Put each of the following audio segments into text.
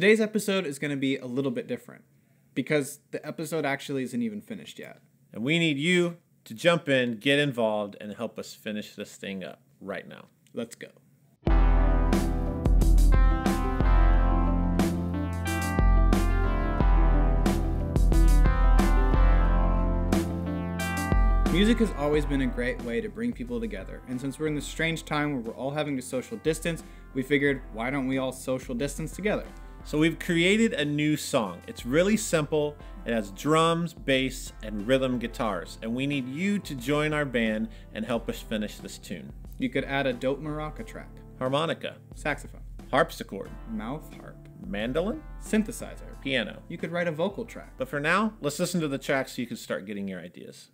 Today's episode is going to be a little bit different because the episode actually isn't even finished yet. And we need you to jump in, get involved, and help us finish this thing up right now. Let's go. Music has always been a great way to bring people together, and since we're in this strange time where we're all having to social distance, we figured why don't we all social distance together? So we've created a new song. It's really simple. It has drums, bass, and rhythm guitars, and we need you to join our band and help us finish this tune. You could add a dope maraca track, Harmonica, saxophone, harpsichord, mouth harp, mandolin, synthesizer. piano. You could write a vocal track. But for now, let's listen to the track so you can start getting your ideas.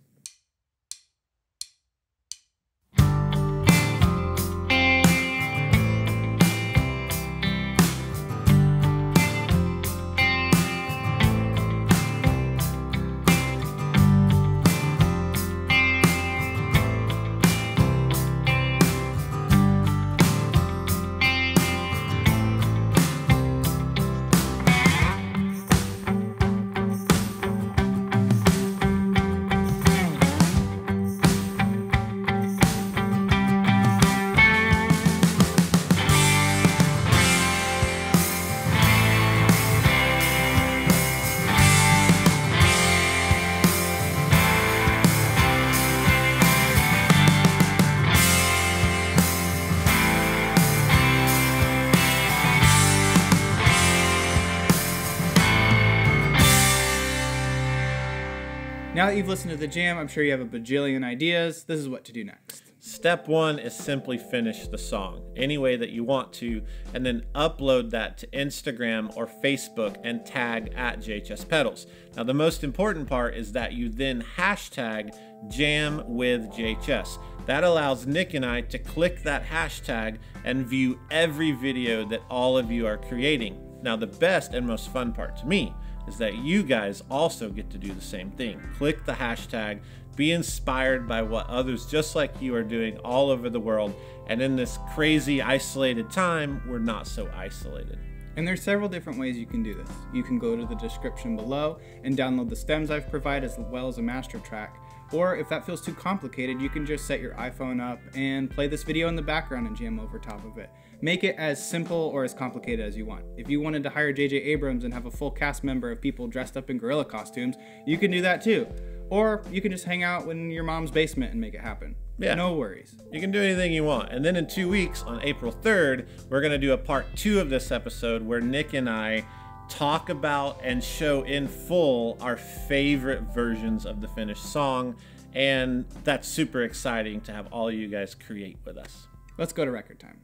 Now that you've listened to the jam, I'm sure you have a bajillion ideas. This is what to do next. Step one is simply finish the song any way that you want to, and then upload that to Instagram or Facebook and tag at JHS Pedals. Now, the most important part is that you then hashtag jam with JHS. That allows Nick and I to click that hashtag and view every video that all of you are creating. Now, the best and most fun part to me is that you guys also get to do the same thing. Click the hashtag, be inspired by what others just like you are doing all over the world, and in this crazy isolated time, we're not so isolated. And there's several different ways you can do this. You can go to the description below and download the stems I've provided as well as a master track. Or if that feels too complicated, you can just set your iPhone up and play this video in the background and jam over top of it. Make it as simple or as complicated as you want. If you wanted to hire JJ Abrams and have a full cast member of people dressed up in gorilla costumes, you can do that too. Or you can just hang out in your mom's basement and make it happen. Yeah. No worries. You can do anything you want. And then in two weeks, on April 3rd, we're going to do a part two of this episode where Nick and I talk about and show in full our favorite versions of the finished song. And that's super exciting to have all you guys create with us. Let's go to record time.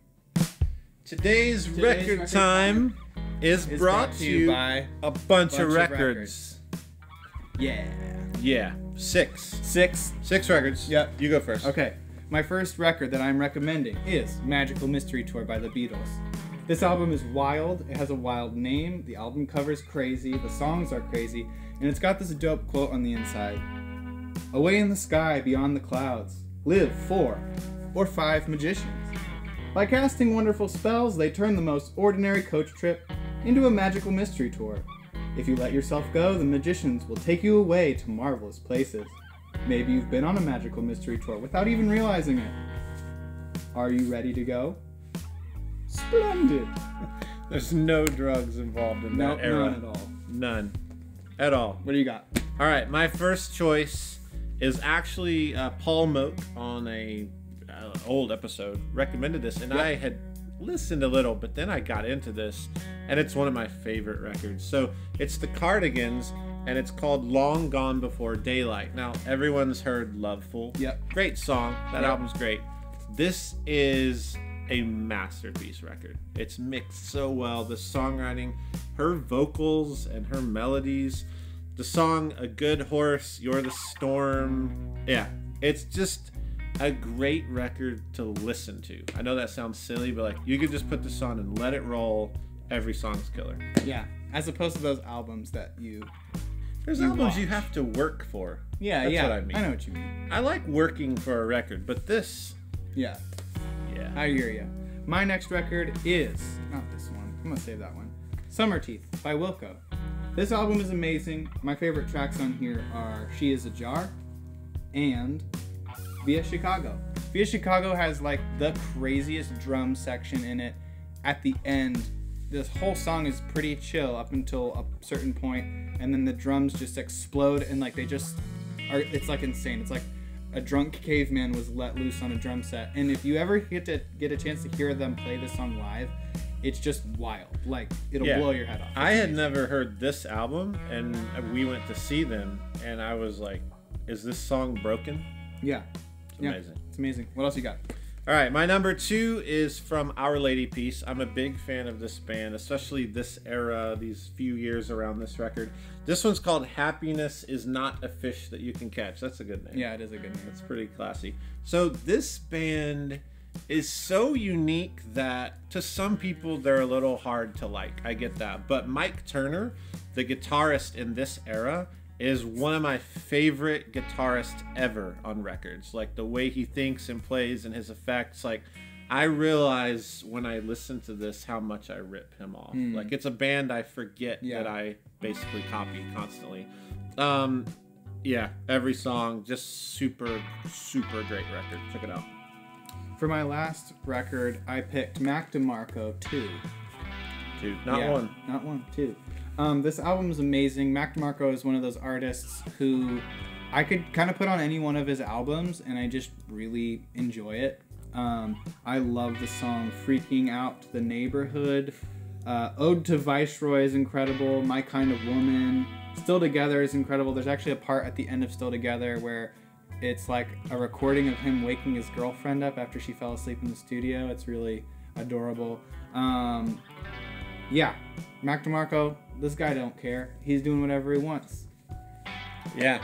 Today's, Today's record, record time is It's brought, to you by a bunch, bunch of of records. Yeah. Yeah, six. Six Six records. Yep. You go first. Okay, my first record that I'm recommending is Magical Mystery Tour by the Beatles. This album is wild, it has a wild name, the album cover's crazy, the songs are crazy, and it's got this dope quote on the inside Away in the sky, beyond the clouds, live four or five magicians. By casting wonderful spells, they turn the most ordinary coach trip into a magical mystery tour. If you let yourself go, the magicians will take you away to marvelous places. Maybe you've been on a magical mystery tour without even realizing it. Are you ready to go? Splendid! There's no drugs involved in No, that era. none at all. None. At all. What do you got? All right, my first choice is actually uh, Paul Moak on a uh, old episode recommended this, and Yep. I had listened a little, but then I got into this, and it's one of my favorite records. So it's the Cardigans, and it's called "Long Gone Before Daylight." Now everyone's heard "Lovefool." Yep. Great song. That Yep. album's great. This is a masterpiece record. It's mixed so well. The songwriting, her vocals and her melodies, the song "A Good Horse," "You're the Storm." Yeah, it's just a great record to listen to. I know that sounds silly, but like you could just put this on and let it roll. Every song's killer. Yeah, as opposed to those albums that you. There's You albums you have to work for. Yeah, That's yeah. what I mean. I know what you mean. I like working for a record, but this, Yeah, yeah. I hear you. My next record is not this one. I'm gonna save that one. Summerteeth by Wilco. This album is amazing. My favorite tracks on here are She Is a Jar and Via Chicago. Via Chicago has like the craziest drum section in it. At the end, this whole song is pretty chill up until a certain point, and then the drums just explode and like they just are. It's like insane. It's like a drunk caveman was let loose on a drum set. And if you ever get to get a chance to hear them play this song live, it's just wild. Like it'll Yeah. blow your head off. I It's had amazing. never heard this album, and we went to see them, and I was like, "Is this song broken?" Yeah. It's Yeah. amazing. It's amazing. What else you got? All right, my number two is from Our Lady Peace. I'm a big fan of this band, especially this era, these few years around this record. This one's called Happiness is Not a Fish That You Can Catch. That's a good name. Yeah, it is a good name. It's pretty classy. So this band is so unique that to some people they're a little hard to like. I get that. But Mike Turner, the guitarist in this era, is one of my favorite guitarists ever on records. Like the way he thinks and plays and his effects like I realize when I listen to this how much I rip him off. Like it's a band I forget Yeah. that I basically copy constantly. Um yeah, every song just super super great record. Check it out. For my last record, I picked Mac DeMarco 2. Two, not Yeah, one. Not one, two. Um, this album is amazing. Mac DeMarco is one of those artists who I could kind of put on any one of his albums and I just really enjoy it. Um, I love the song Freaking Out the Neighborhood. Uh, Ode to Viceroy is incredible. My Kind of Woman. Still Together is incredible. There's actually a part at the end of Still Together where it's like a recording of him waking his girlfriend up after she fell asleep in the studio. It's really adorable. Um, yeah, Mac DeMarco, this guy don't care. He's doing whatever he wants. Yeah.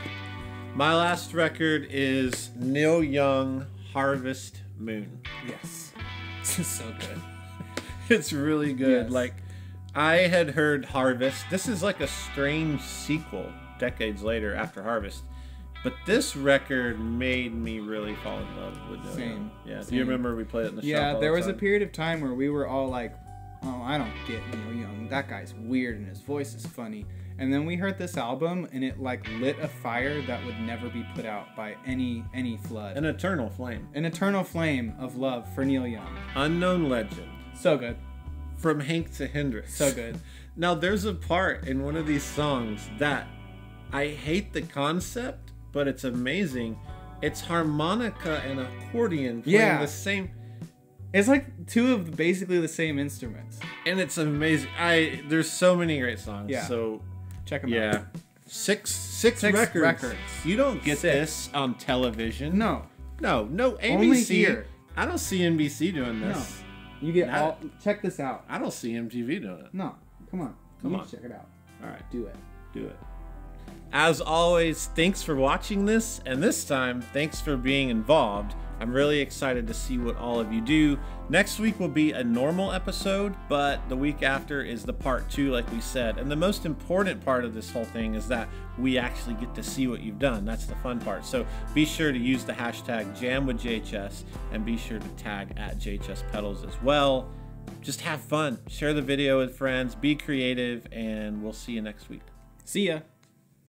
My last record is Neil Young Harvest Moon. Yes. It's so good. It's really good. Yes. Like I had heard Harvest. This is like a strange sequel decades later after Harvest. But this record made me really fall in love with Neil Same. Young. Yeah. Do you remember we played it in the shop? Yeah, there the was a period of time where we were all like, oh, I don't get Neil Young. That guy's weird and his voice is funny. And then we heard this album and it like lit a fire that would never be put out by any any flood. An eternal flame. An eternal flame of love for Neil Young. Unknown legend. So good. From Hank to Hendrix. So good. Now there's a part in one of these songs that I hate the concept, but it's amazing. It's harmonica and accordion playing Yeah. the same It's like two of basically the same instruments. and it's amazing. I there's so many great songs. Yeah. So Check them yeah. out. Six six, Six records. records. You don't get Six. this on television. No, No, no ABC. Only here. I don't see NBC doing this. no. You get Not- all. Check this out. I don't see MTV doing it. No, come on. Come you on. Check it out. All right. Do it. do it. As always, thanks for watching this, and this time, thanks for being involved. I'm really excited to see what all of you do. Next week will be a normal episode, but the week after is the part two, like we said. And the most important part of this whole thing is that we actually get to see what you've done. That's the fun part. So be sure to use the hashtag JamWithJHS and be sure to tag at JHS Pedals as well. Just have fun, share the video with friends, be creative, and we'll see you next week. See ya.